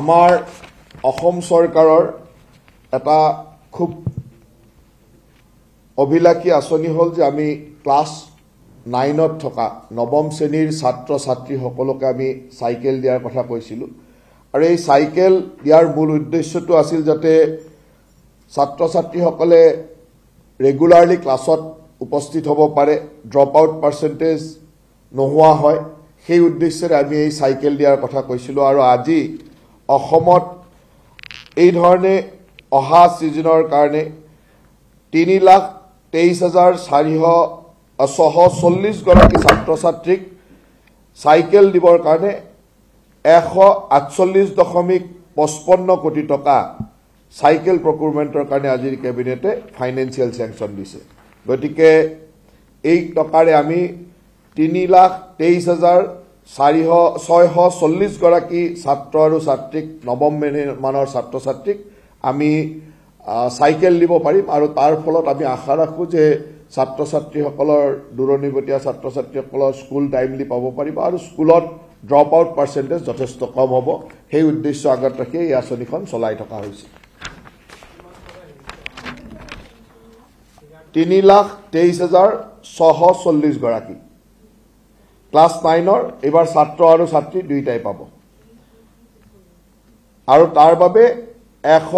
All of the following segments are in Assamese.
আমাৰ অসম চৰকাৰৰ এটা খুব অভিলাষী আঁচনি হ'ল যে আমি ক্লাছ নাইনত থকা নৱম শ্ৰেণীৰ ছাত্ৰ ছাত্ৰীসকলকে আমি চাইকেল দিয়াৰ কথা কৈছিলোঁ। আৰু এই চাইকেল দিয়াৰ মূল উদ্দেশ্যটো আছিল যাতে ছাত্ৰ ছাত্ৰীসকলে ৰেগুলাৰলি ক্লাছত উপস্থিত হ'ব পাৰে ড্ৰপ আউট পাৰ্চেণ্টেজ নোহোৱা হয়। সেই উদ্দেশ্যেৰে আমি এই চাইকেল দিয়াৰ কথা কৈছিলোঁ। আৰু আজি অসমত এই ধৰণে অহা ছিজনৰ কাৰণে তিনি লাখ তেইছ হাজাৰ চাৰিশ ছশ চল্লিছগৰাকী ছাত্ৰ ছাত্ৰীক চাইকেল দিবৰ কাৰণে এশ আঠচল্লিছ দশমিক পঁচপন্ন কোটি টকা চাইকেল প্ৰকুৰমেণ্টৰ কাৰণে আজিৰ কেবিনেটে ফাইনেন্সিয়েল চেংচন দিছে। গতিকে এই টকাৰে আমি তিনি লাখ তেইছ হাজাৰ চাৰিশ ছয়শ চল্লিছগৰাকী ছাত্ৰ আৰু ছাত্ৰীক নৱম মানৰ ছাত্ৰ ছাত্ৰীক আমি চাইকেল দিব পাৰিম আৰু তাৰ ফলত আমি আশা ৰাখোঁ যে ছাত্ৰ ছাত্ৰীসকলৰ দূৰণিবতীয়া ছাত্ৰ ছাত্ৰীসকলৰ স্কুল টাইমলি পাব পাৰিব আৰু স্কুলত ড্ৰপ আউট পাৰ্চেণ্টেজ যথেষ্ট কম হ'ব। সেই উদ্দেশ্য আগত ৰাখি এই আঁচনিখন চলাই থকা হৈছে। তিনি লাখ তেইছ হাজাৰ ছশ চল্লিছগৰাকী ক্লাছ নাইনৰ এইবাৰ ছাত্ৰ আৰু ছাত্ৰী দুয়োটাই পাব। আৰু তাৰ বাবে এশ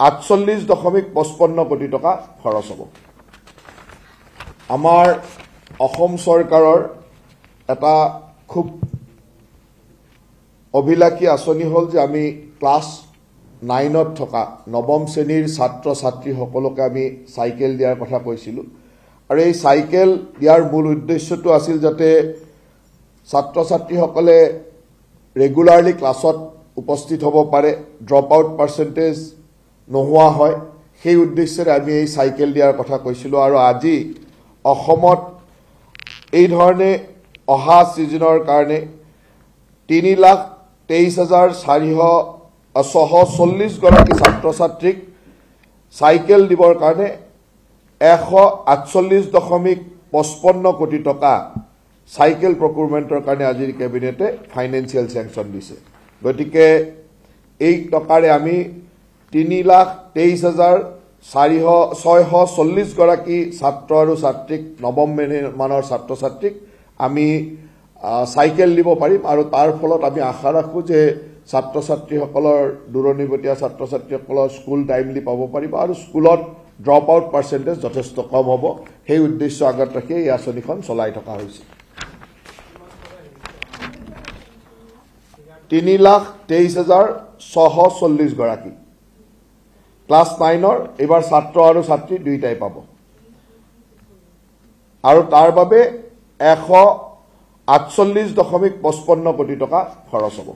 আঠচল্লিছ দশমিক পঁচপন্ন কোটি টকা খৰচ হ'ব। আমাৰ অসম চৰকাৰৰ এটা খুব অভিলাষী আঁচনি হ'ল যে আমি ক্লাছ নাইনত থকা নৱম শ্ৰেণীৰ ছাত্ৰ ছাত্ৰীসকলকে আমি চাইকেল দিয়াৰ কথা কৈছিলোঁ। আৰু এই চাইকেল দিয়াৰ মূল উদ্দেশ্যটো আছিল যাতে ছাত্ৰ ছাত্ৰীসকলে ৰেগুলাৰলি ক্লাছত উপস্থিত হ'ব পাৰে ড্ৰপ আউট পাৰ্চেণ্টেজ নোহোৱা হয়। সেই উদ্দেশ্যেৰে আমি এই চাইকেল দিয়াৰ কথা কৈছিলোঁ আৰু আজি অসমত এই ধৰণে অহা ছিজনৰ কাৰণে তিনি লাখ তেইছ হাজাৰ চাৰিশ ছশ চল্লিছগৰাকী ছাত্ৰ ছাত্ৰীক চাইকেল দিবৰ কাৰণে এশ আঠচল্লিছ দশমিক পঁচপন্ন কোটি টকা চাইকেল প্ৰকুৰমেণ্টৰ কাৰণে আজিৰ কেবিনেটে ফাইনেন্সিয়েল চেংচন দিছে। গতিকে এই টকাৰে আমি তিনি লাখ তেইছ হাজাৰ চাৰিশ ছয়শ চল্লিছগৰাকী ছাত্ৰ আৰু ছাত্ৰীক নৱম মানৰ ছাত্ৰ ছাত্ৰীক আমি চাইকেল দিব পাৰিম আৰু তাৰ ফলত আমি আশা ৰাখোঁ যে ছাত্ৰ ছাত্ৰীসকলৰ দূৰণিবতীয়া ছাত্ৰ ছাত্ৰীসকলৰ স্কুল টাইমলি পাব পাৰিব আৰু স্কুলত ড্ৰপ আউট পাৰ্চেণ্টেজ যথেষ্ট কম হ'ব। সেই উদ্দেশ্য আগত ৰাখি এই আঁচনিখন চলাই থকা হৈছে। তিনি লাখ তেইছ হাজাৰ ছশ চল্লিছগৰাকী ক্লাছ নাইনৰ এইবাৰ ছাত্ৰ আৰু ছাত্ৰী দুয়োটাই পাব। আৰু তাৰ বাবে এশ আঠচল্লিছ দশমিক পঁচপন্ন কোটি টকা খৰচ হ'ব।